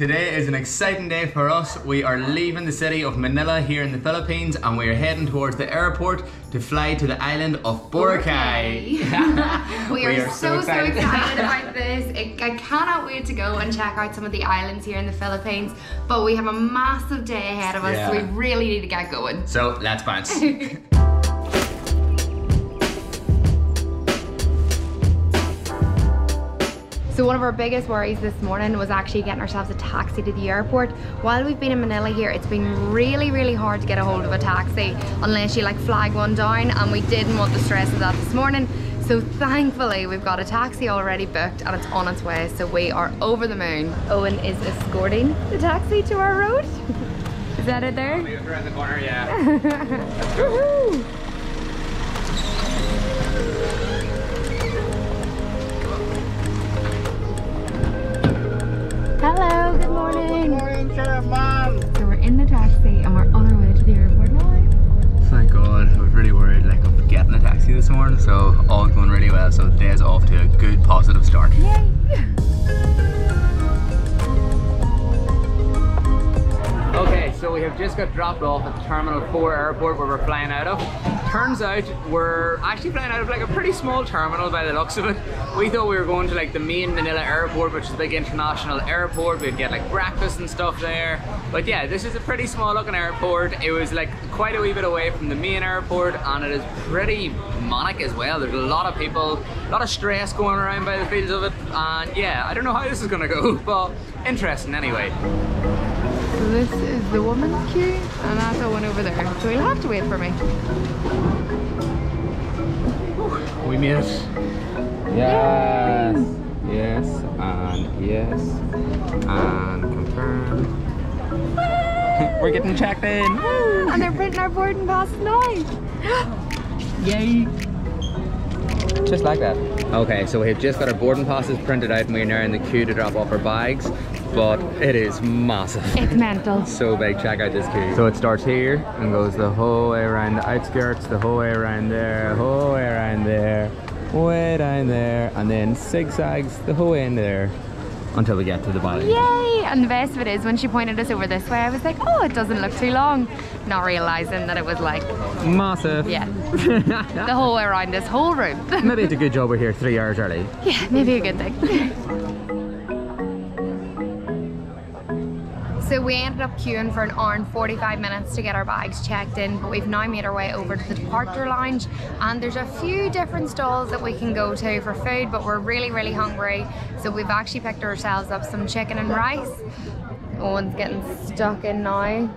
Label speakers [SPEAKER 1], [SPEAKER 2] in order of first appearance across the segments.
[SPEAKER 1] Today is an exciting day for us. We are leaving the city of Manila here in the Philippines and we are heading towards the airport to fly to the island of Boracay.
[SPEAKER 2] we, are so, so excited, about this. I cannot wait to go and check out some of the islands here in the Philippines. But we have a massive day ahead of us,
[SPEAKER 1] Yeah.
[SPEAKER 2] so we really need to get going.
[SPEAKER 1] So let's bounce.
[SPEAKER 2] So one of our biggest worries this morning was actually getting ourselves a taxi to the airport. While we've been in Manila here, it's been really, really hard to get a hold of a taxi unless you like flag one down and we didn't want the stress of that this morning. So thankfully we've got a taxi already booked and it's on its way. So we are over the moon. Eoin is escorting the taxi to our road. Is that it there?
[SPEAKER 1] around the corner, yeah.
[SPEAKER 2] so
[SPEAKER 1] all going really well. So the day is off to a good positive start.
[SPEAKER 2] Yay!
[SPEAKER 1] Okay, so we have just got dropped off at Terminal 4 airport where we're flying out of. Turns out we're actually flying out of like a pretty small terminal by the looks of it. We thought we were going to like the main Manila airport, which is a big international airport. We'd get like breakfast and stuff there. But yeah, this is a pretty small looking airport. It was like quite a wee bit away from the main airport and it is pretty manic as well. There's a lot of people, a lot of stress going around by the fields of it. And yeah, I don't know how this is gonna go, but interesting anyway.
[SPEAKER 2] So this is the woman's queue and that's the one over there. So you'll have to wait for me.
[SPEAKER 1] We made it. Yes. Yes. And yes. And confirm. We're getting checked in.
[SPEAKER 2] And they're printing our boarding pass now.
[SPEAKER 1] Yay. Just like that. Okay, so we have just got our boarding passes printed out and we're now in the queue to drop off our bags. But it is massive.
[SPEAKER 2] It's mental.
[SPEAKER 1] so big, check out this queue. So it starts here and goes the whole way around the outskirts, the whole way around there, whole way around there, way down there, and then zigzags the whole way in there until we get to the bottom.
[SPEAKER 2] Yay! And the best of it is when she pointed us over this way, I was like, oh, it doesn't look too long. Not realizing that it was like,
[SPEAKER 1] Massive.
[SPEAKER 2] yeah, the whole way around this whole room.
[SPEAKER 1] Maybe it's a good job we're here three hours early.
[SPEAKER 2] yeah, maybe a good thing. So we ended up queuing for an hour and 45 minutes to get our bags checked in, but we've now made our way over to the departure lounge and there's a few different stalls that we can go to for food, but we're really, really hungry. So we've actually picked ourselves up some chicken and rice. Eoin's getting stuck in now.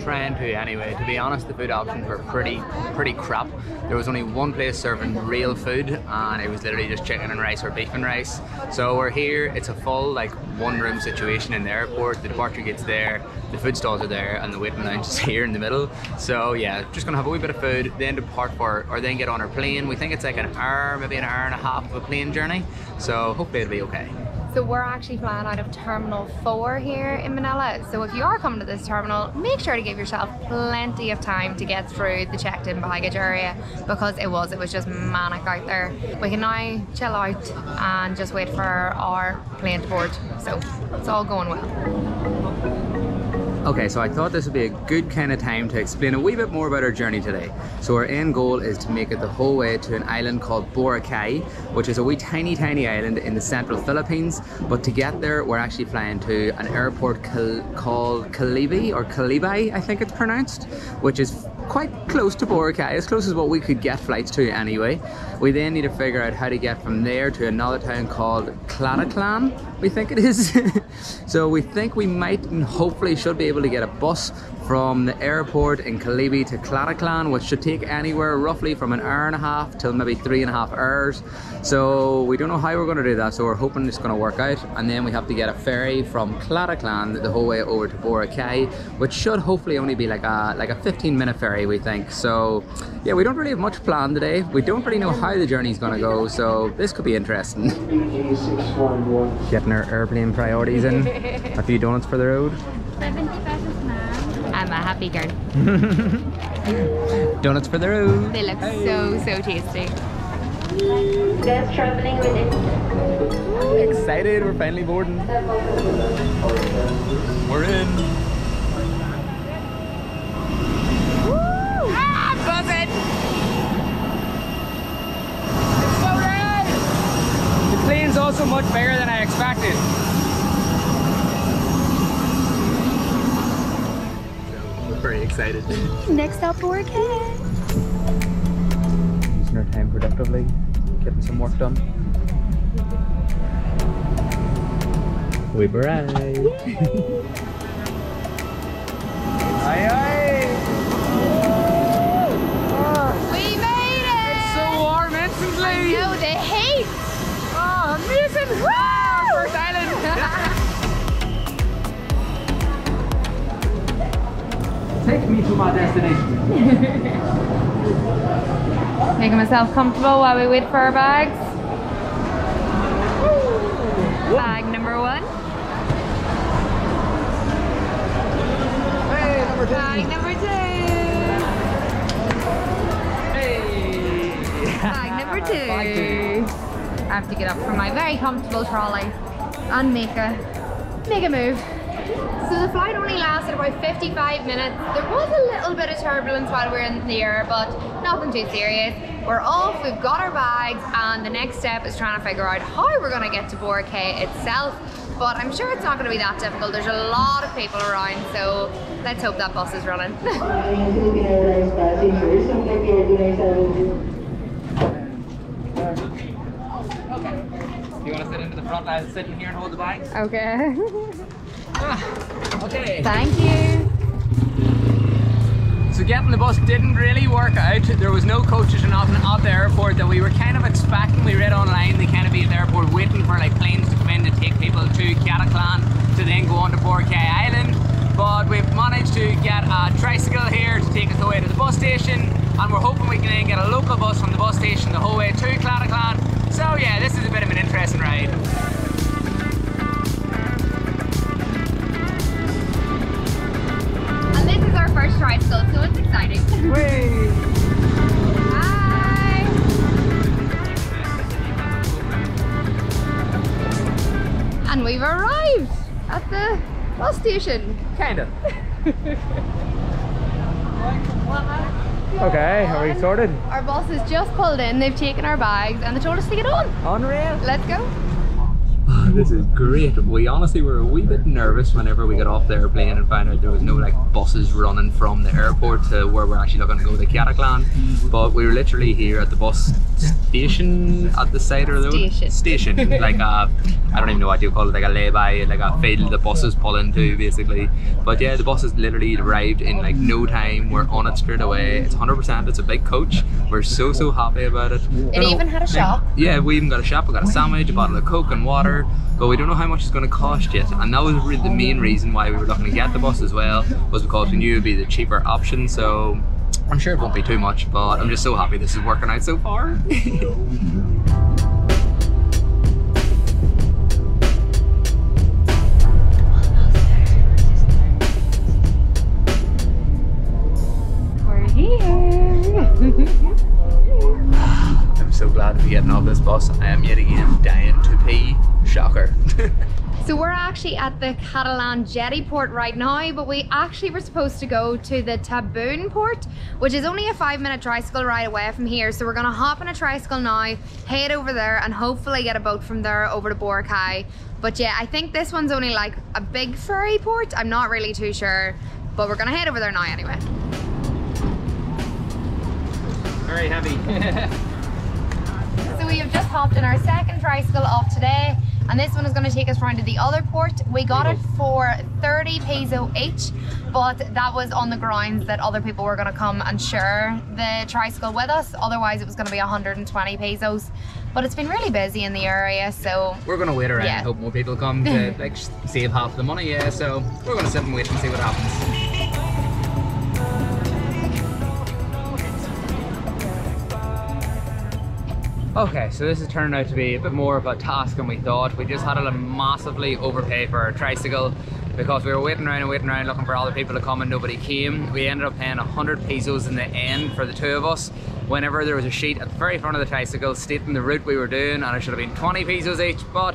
[SPEAKER 1] Trying to anyway. To be honest, the food options were pretty, pretty crap. There was only one place serving real food, and it was literally just chicken and rice or beef and rice. So we're here. It's a full like one-room situation in the airport. The departure gate's there, the food stalls are there, and the waiting lounge is here in the middle. So yeah, just gonna have a wee bit of food, then depart for, or then get on our plane. We think it's like an hour, maybe an hour and a half of a plane journey. So hopefully it'll be okay.
[SPEAKER 2] So we're actually flying out of Terminal 4 here in Manila. So if you are coming to this terminal, make sure to give yourself plenty of time to get through the checked in baggage area because it was, it was just manic out there. We can now chill out and just wait for our plane to board. So it's all going well.
[SPEAKER 1] Okay, so I thought this would be a good kind of time to explain a wee bit more about our journey today. So our end goal is to make it the whole way to an island called Boracay, which is a wee tiny, tiny island in the central Philippines. But to get there, we're actually flying to an airport called Kalibo, or Kalibo, I think it's pronounced, which is quite close to Boracay, as close as what we could get flights to anyway. We then need to figure out how to get from there to another town called Caticlan, we think it is. so we think we might and hopefully should be able to get a bus from the airport in Kalibo to Caticlan, which should take anywhere roughly from an hour and a half till maybe three and a half hours. So we don't know how we're going to do that, so we're hoping it's going to work out. And then we have to get a ferry from Caticlan the whole way over to Boracay, which should hopefully only be like a like a 15 minute ferry, we think. So yeah, we don't really have much planned today. We don't really know how the journey's going to go, so this could be interesting. Getting our airplane priorities in. A few donuts for the road.
[SPEAKER 3] 70 pesos ma'am.
[SPEAKER 2] I'm a happy girl.
[SPEAKER 1] Donuts for the road.
[SPEAKER 2] They look so, so tasty.
[SPEAKER 3] Guests traveling with it.
[SPEAKER 1] Excited, we're finally boarding. We're in. Ah, buzzing! It's so red! The plane's also much bigger than I expected. We're very excited.
[SPEAKER 2] Next up, 4K.
[SPEAKER 1] Using our time productively, getting some work done. We've arrived. aye aye!
[SPEAKER 2] We made it!
[SPEAKER 1] It's so warm eh, instantly!
[SPEAKER 2] No, the heat!
[SPEAKER 1] Oh, amazing! Take me to my destination.
[SPEAKER 2] Making myself comfortable while we wait for our bags. Bag number one.
[SPEAKER 1] Hey, number
[SPEAKER 2] Bag number two.
[SPEAKER 1] Hey!
[SPEAKER 2] Bag number
[SPEAKER 1] Bag
[SPEAKER 2] two. I have to get up from my very comfortable trolley and make a make a move. So the flight only lasted about 55 minutes. There was a little bit of turbulence while we were in the air, but nothing too serious. We're off, we've got our bags, and the next step is trying to figure out how we're gonna get to Boracay itself. But I'm sure it's not gonna be that difficult. There's a lot of people around, so let's hope that bus is running.
[SPEAKER 4] Philippine Airlines passengers, contact the Airlines
[SPEAKER 1] You want to sit into the front? I'll sit in here and hold the bags.
[SPEAKER 2] okay.
[SPEAKER 1] Ah, okay.
[SPEAKER 2] Thank you.
[SPEAKER 1] So getting the bus didn't really work out. There was no coaches or nothing at the airport that we were kind of expecting. We read online they kind of be at the airport waiting for like planes to come in to take people to Caticlan to then go on to Boracay Island. But we've managed to get a tricycle here to take us away to the bus station and we're hoping we can then get a local bus from the bus station the whole way to Caticlan. So yeah, this is a bit of an interesting ride.
[SPEAKER 2] Station.
[SPEAKER 1] Kinda. okay, are we sorted?
[SPEAKER 2] Our bus has just pulled in, they've taken our bags and they told us to get on.
[SPEAKER 1] Unreal.
[SPEAKER 2] Let's go.
[SPEAKER 1] This is great. We honestly were a wee bit nervous whenever we got off the airplane and found out there was no like buses running from the airport to where we're actually looking to go to Caticlan. But we were literally here at the bus station at the side of the road.
[SPEAKER 2] Station.
[SPEAKER 1] Station. like a, I don't even know what you call it, like a lay-by, like a field the buses pull into basically. But yeah, the bus has literally arrived in like no time. We're on it straight away. It's 100%. It's a big coach. We're so so happy about it.
[SPEAKER 2] It even had a shop.
[SPEAKER 1] Yeah, we even got a shop. We got a sandwich, a bottle of Coke and water. But we don't know how much it's going to cost yet. And that was really the main reason why we were looking to get the bus as well, was because we knew it would be the cheaper option. So I'm sure it won't be too much, but I'm just so happy this is working out so far. I'm so glad to be getting off this bus. I am yet again dying to pee. Shocker.
[SPEAKER 2] So we're actually at the Caticlan jetty port right now, but we actually were supposed to go to the Tabon port, which is only a five minute tricycle ride away from here. So we're gonna hop on a tricycle now, head over there and hopefully get a boat from there over to Boracay. But yeah, I think this one's only like a big ferry port. I'm not really too sure, but we're gonna head over there now anyway.
[SPEAKER 1] Very heavy.
[SPEAKER 2] So we have just hopped in our second tricycle of today and this one is going to take us round to the other port. We got it for 30 peso each but that was on the grounds that other people were going to come and share the tricycle with us otherwise it was going to be 120 pesos but it's been really busy in the area so
[SPEAKER 1] We're gonna wait around
[SPEAKER 2] Yeah.
[SPEAKER 1] and hope more people come to like save half the money, yeah. So we're gonna sit and wait and see what happens. Okay, so this has turned out to be a bit more of a task than we thought. We just had to massively overpay for our tricycle because we were waiting around and waiting around looking for other people to come and nobody came. We ended up paying 100 pesos in the end for the two of us. Whenever there was a sheet at the very front of the tricycle stating the route we were doing and it should have been 20 pesos each, but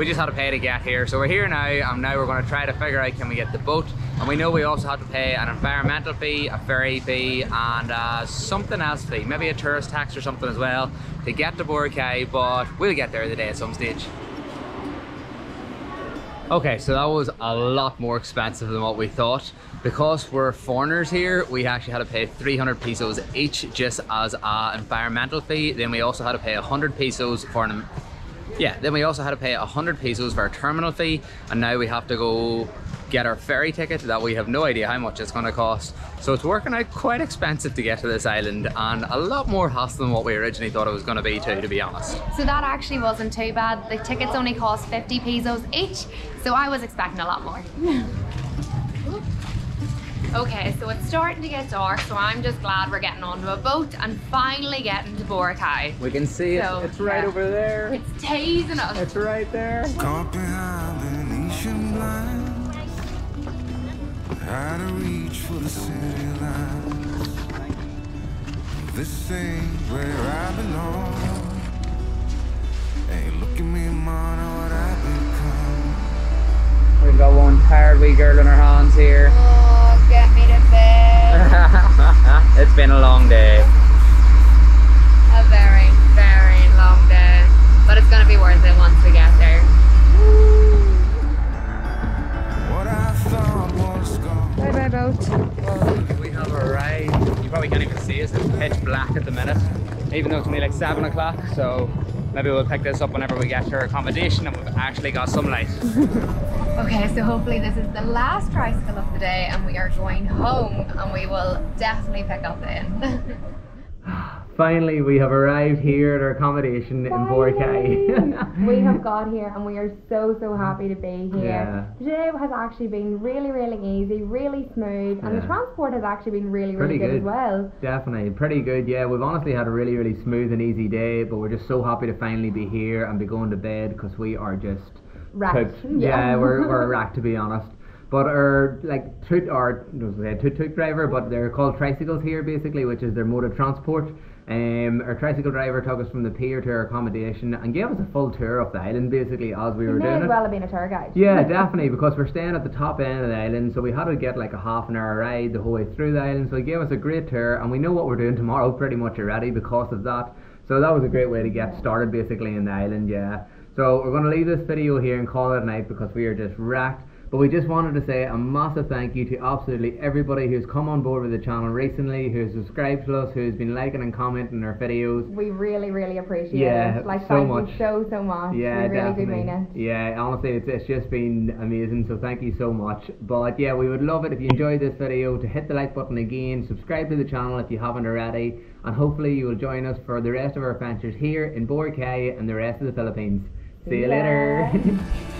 [SPEAKER 1] we just had to pay to get here. So we're here now, and now we're going to try to figure out can we get the boat. And we know we also have to pay an environmental fee, a ferry fee, and uh, something else fee, maybe a tourist tax or something as well, to get to Boracay, but we'll get there today at some stage. Okay, so that was a lot more expensive than what we thought. Because we're foreigners here, we actually had to pay 300 pesos each just as an environmental fee. Then we also had to pay 100 pesos for an yeah, then we also had to pay 100 pesos for our terminal fee and now we have to go get our ferry ticket that we have no idea how much it's going to cost. So it's working out quite expensive to get to this island and a lot more hassle than what we originally thought it was going to be too, to be honest.
[SPEAKER 2] So that actually wasn't too bad. The tickets only cost 50 pesos each, so I was expecting a lot more. Okay, so it's starting to get dark, so I'm just glad we're getting onto a boat and finally getting to Boracay.
[SPEAKER 1] We can see it,
[SPEAKER 2] So,
[SPEAKER 1] it's right
[SPEAKER 2] yeah.
[SPEAKER 1] over there.
[SPEAKER 2] It's tasing us.
[SPEAKER 1] It's right there.
[SPEAKER 5] Caught behind Venetian blinds. Had to reach for the city lights. This ain't where I belong. Hey, look at me, man, what I've become.
[SPEAKER 1] We've got one tired wee girl in her hands So maybe we'll pick this up whenever we get to our accommodation and we've actually got some light.
[SPEAKER 2] Okay, so hopefully this is the last tricycle of the day and we are going home and we will definitely pick up the inn.
[SPEAKER 1] Finally, we have arrived here at our accommodation in Boracay.
[SPEAKER 2] we have got here and we are so so happy to be here.
[SPEAKER 1] Yeah.
[SPEAKER 2] Today has actually been really really easy, really smooth, and
[SPEAKER 1] Yeah.
[SPEAKER 2] the transport has actually been really really
[SPEAKER 1] Pretty
[SPEAKER 2] good, as well.
[SPEAKER 1] Definitely, pretty good. Yeah, we've honestly had a really, really smooth and easy day, but we're just so happy to finally be here and be going to bed because we are just
[SPEAKER 2] Wrecked. Yeah.
[SPEAKER 1] Yeah, we're we're wrecked to be honest. But our like toot or gonna toot toot driver, but they're called tricycles here basically, which is their mode of transport. Um, our tricycle driver took us from the pier to our accommodation and gave us a full tour of the island basically as we
[SPEAKER 2] You
[SPEAKER 1] were
[SPEAKER 2] may
[SPEAKER 1] doing
[SPEAKER 2] as
[SPEAKER 1] it.
[SPEAKER 2] well have been a tour guide.
[SPEAKER 1] Yeah, definitely, because we're staying at the top end of the island, so we had to get like a half an hour ride the whole way through the island. So he gave us a great tour, and we know what we're doing tomorrow pretty much already because of that. So that was a great way to get started basically in the island, yeah. So we're going to leave this video here and call it a night because we are just wrecked. But we just wanted to say a massive thank you to absolutely everybody who's come on board with the channel recently, who's subscribed to us, who's been liking and commenting our videos.
[SPEAKER 2] We really really appreciate
[SPEAKER 1] Yeah,
[SPEAKER 2] it. Like
[SPEAKER 1] so
[SPEAKER 2] thank
[SPEAKER 1] much.
[SPEAKER 2] you so so much.
[SPEAKER 1] Yeah,
[SPEAKER 2] we really
[SPEAKER 1] definitely.
[SPEAKER 2] do mean it.
[SPEAKER 1] Yeah, honestly, it's, it's just been amazing. So thank you so much. But yeah, we would love it if you enjoyed this video to hit the like button again, subscribe to the channel if you haven't already, and hopefully you will join us for the rest of our adventures here in Boracay and the rest of the Philippines. See you
[SPEAKER 2] ya.
[SPEAKER 1] later.